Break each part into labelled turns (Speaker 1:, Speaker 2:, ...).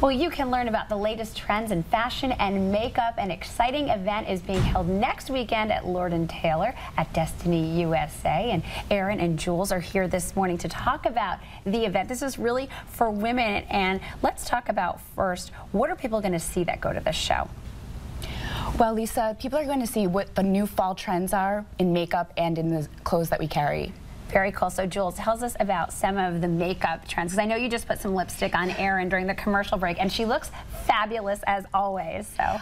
Speaker 1: Well, you can learn about the latest trends in fashion and makeup. An exciting event is being held next weekend at Lord & Taylor at Destiny USA. And Erin and Jules are here this morning to talk about the event. This is really for women. And let's talk about first, what are people going to see that go to this show?
Speaker 2: Well, Lisa, people are going to see what the new fall trends are in makeup and in the clothes that we carry.
Speaker 1: Very cool. So Jules tells us about some of the makeup trends because I know you just put some lipstick on Erin during the commercial break and she looks fabulous as always. So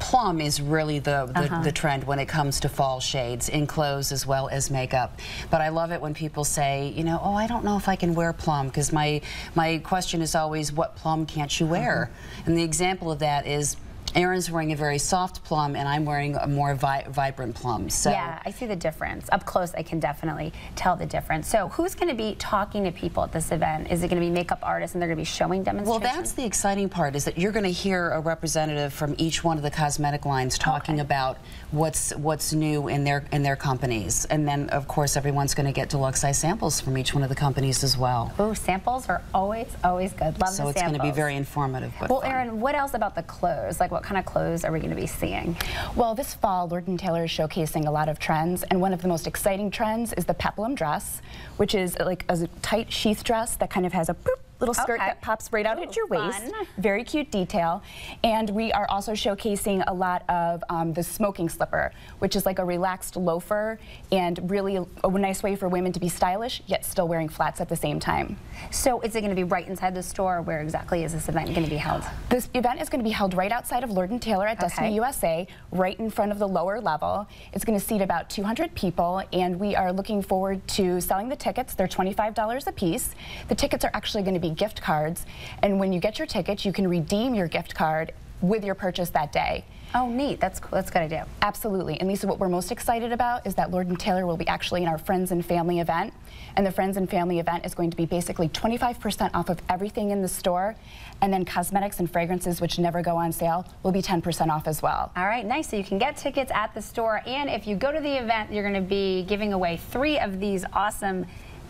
Speaker 3: plum is really the the, uh -huh. the, trend when it comes to fall shades in clothes as well as makeup. But I love it when people say, you know, oh, I don't know if I can wear plum because my my question is always, what plum can't you wear? Uh -huh. And the example of that is Erin's wearing a very soft plum and I'm wearing a more vi vibrant plum. So
Speaker 1: Yeah, I see the difference. Up close, I can definitely tell the difference. So who's going to be talking to people at this event? Is it going to be makeup artists and they're going to be showing demonstrations?
Speaker 3: Well, that's the exciting part is that you're going to hear a representative from each one of the cosmetic lines talking okay. about what's what's new in their in their companies. And then, of course, everyone's going to get deluxe size samples from each one of the companies as well.
Speaker 1: Oh, samples are always, always good. Love
Speaker 3: so
Speaker 1: the
Speaker 3: it's going to be very informative.
Speaker 1: Well, Erin, what else about the clothes? Like, what kind of clothes are we going to be seeing?
Speaker 2: Well, this fall, Lord & Taylor is showcasing a lot of trends, and one of the most exciting trends is the peplum dress, which is like a tight sheath dress that kind of has a boop little skirt okay. that pops right out Ooh, at your waist. Fun. Very cute detail. And we are also showcasing a lot of um, the smoking slipper, which is like a relaxed loafer and really a, a, nice way for women to be stylish, yet still wearing flats at the same time.
Speaker 1: So is it going to be right inside the store? Where exactly is this event going to be held?
Speaker 2: This event is going to be held right outside of Lord & Taylor at okay. Destiny USA, right in front of the lower level. It's going to seat about 200 people, and we are looking forward to selling the tickets. They're $25 a piece. The tickets are actually going to be gift cards. And when you get your tickets, you can redeem your gift card with your purchase that day.
Speaker 1: Oh, neat. That's cool. That's a good idea.
Speaker 2: Absolutely. And Lisa, what we're most excited about is that Lord & Taylor will be actually in our Friends and Family event. And the Friends and Family event is going to be basically 25% off of everything in the store. And then cosmetics and fragrances, which never go on sale, will be 10% off as well.
Speaker 1: All right, nice. So you can get tickets at the store. And if you go to the event, you're going to be giving away three of these awesome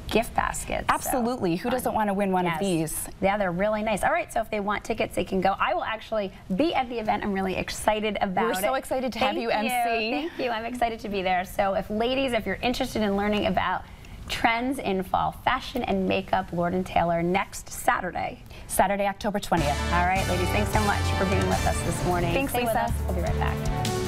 Speaker 1: gift baskets.
Speaker 2: Absolutely. So Who doesn't want to win one yes. of these?
Speaker 1: Yeah, they're really nice. All right, so if they want tickets, they can go. I will actually be at the event. I'm really excited about
Speaker 2: We're
Speaker 1: it.
Speaker 2: We're so excited to Thank have you, you MC.
Speaker 1: Thank you. I'm excited to be there. So if ladies, if you're interested in learning about trends in fall fashion and makeup, Lord & Taylor, next Saturday.
Speaker 2: Saturday, October 20th.
Speaker 1: All right, ladies, thanks so much for being with us this morning.
Speaker 2: Thanks,
Speaker 1: Stay
Speaker 2: Lisa.
Speaker 1: We'll be right back.